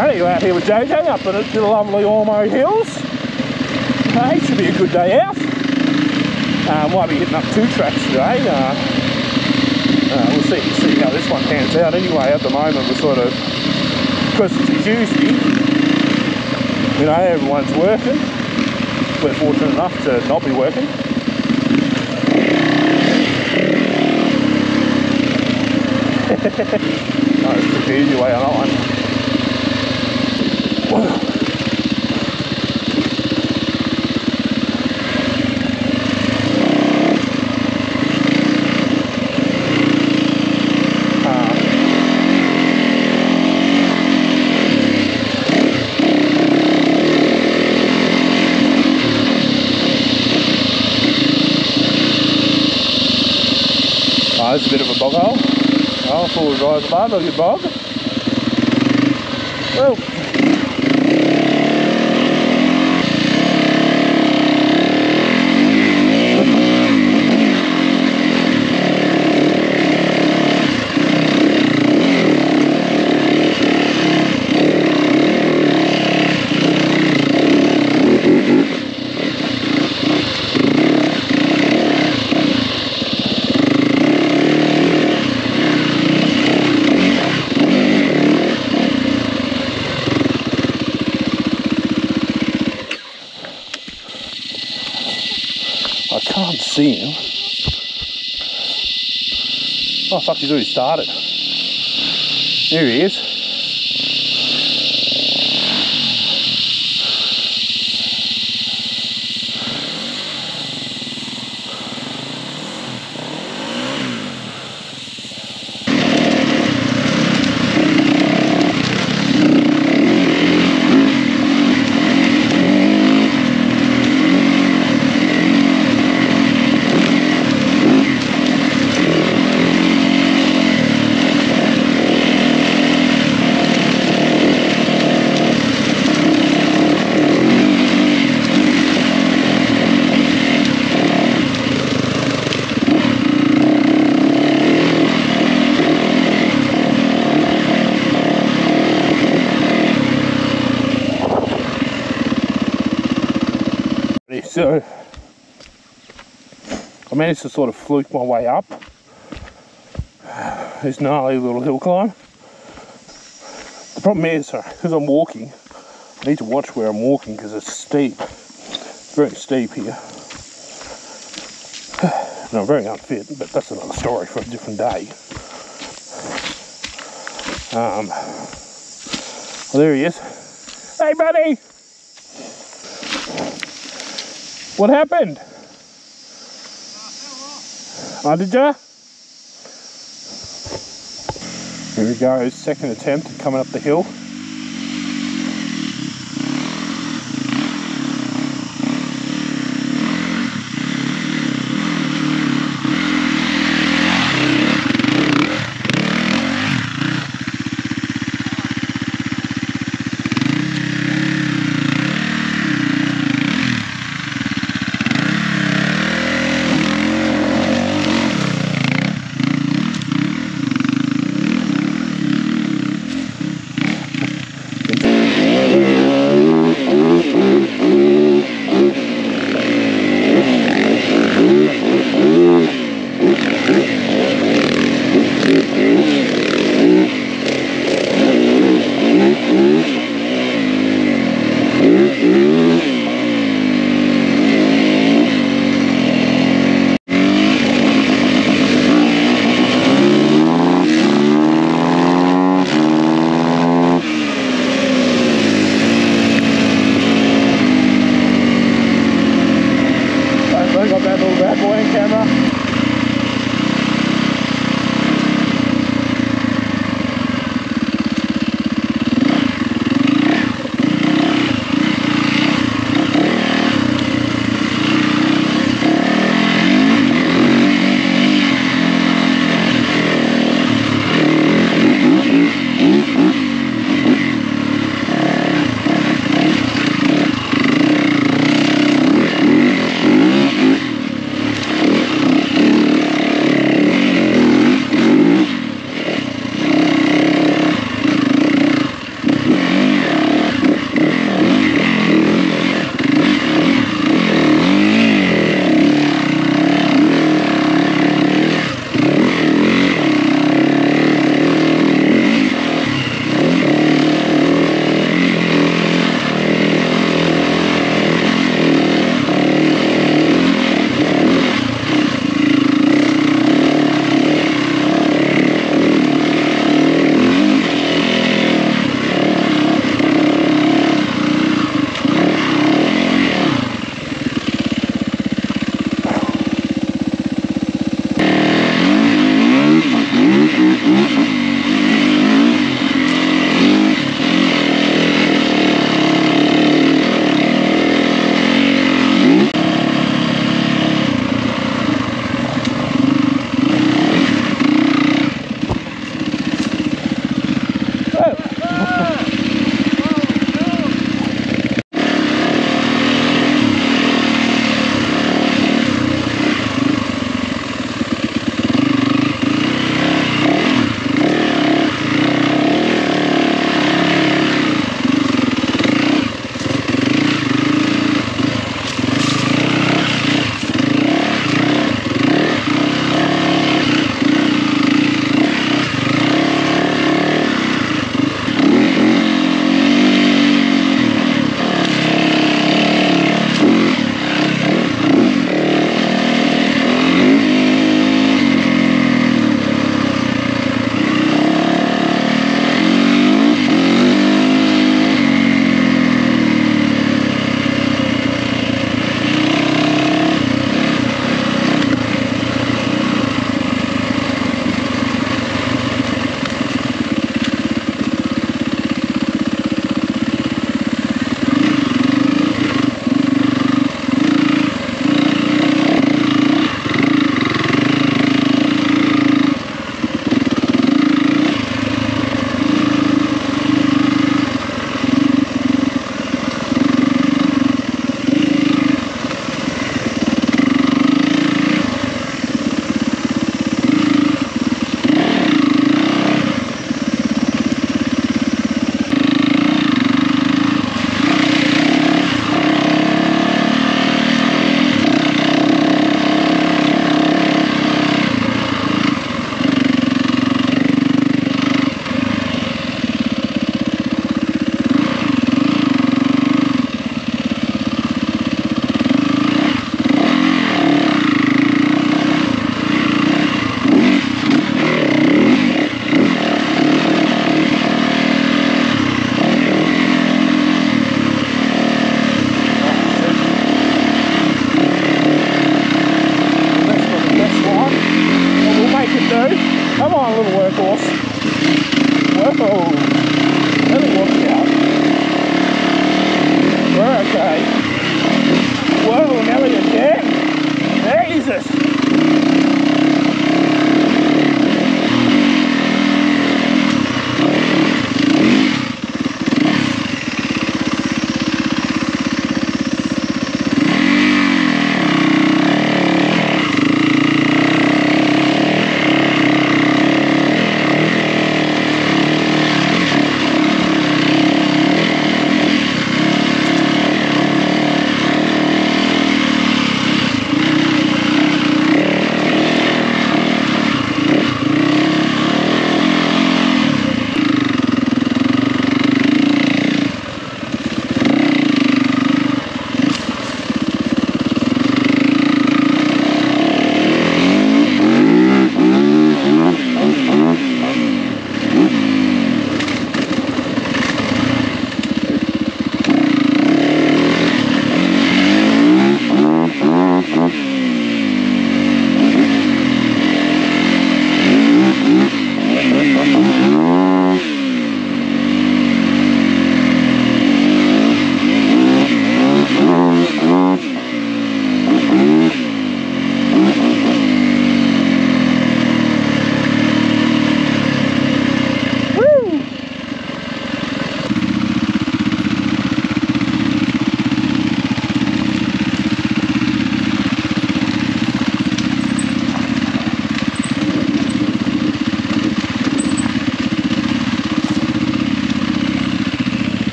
Alright, you're out here with JJ up at the lovely Ormeau Hills. Hey, should be a good day out. Uh, might be hitting up two tracks today. Uh, uh, we'll see, see how this one pans out. Anyway, at the moment we're sort of, because it's Tuesday, you know, everyone's working. We're fortunate enough to not be working. no, it's the easy way on that one. Oh, a bit of a bog hole. Oh, full of rise above, look at bog. Well, I can't see him. Oh fuck, he's already started. There he is. So I managed to sort of fluke my way up this gnarly little hill climb. The problem is, because I'm walking, I need to watch where I'm walking because it's steep. It's very steep here. And I'm very unfit, but that's another story for a different day. Um, well, there he is. Hey, buddy! What happened? Oh, did ya? Here we go, second attempt at coming up the hill.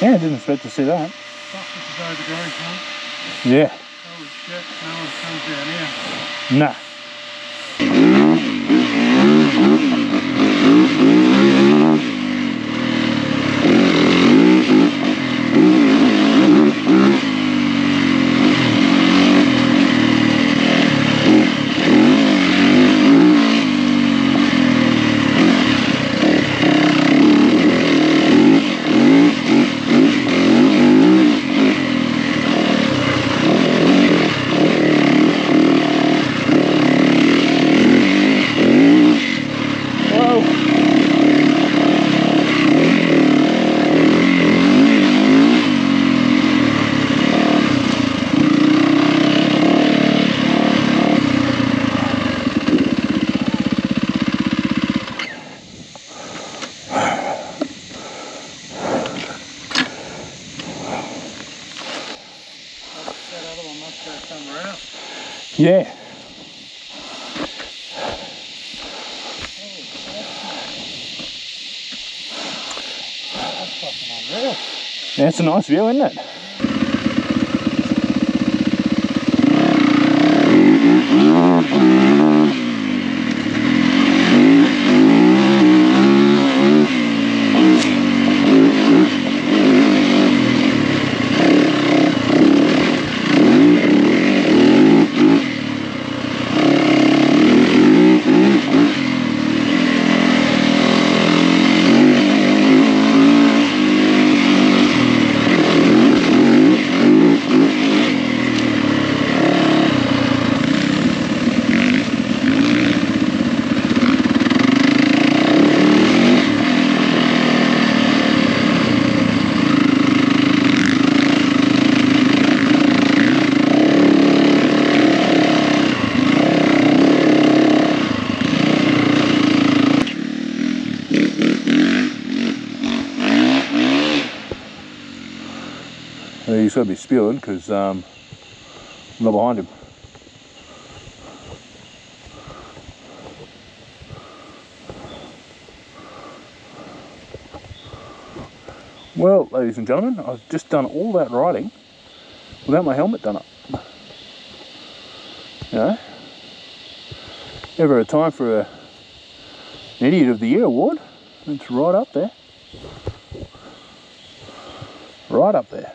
Yeah, I didn't expect to see that. Fuck, this is over green, huh? Yeah. No one comes down here. Nah. That's a nice view, isn't it? He's got to be spewing because um, I'm not behind him. Well, ladies and gentlemen, I've just done all that riding without my helmet done up. You know, ever a time for a, an Idiot of the Year award? It's right up there. Right up there.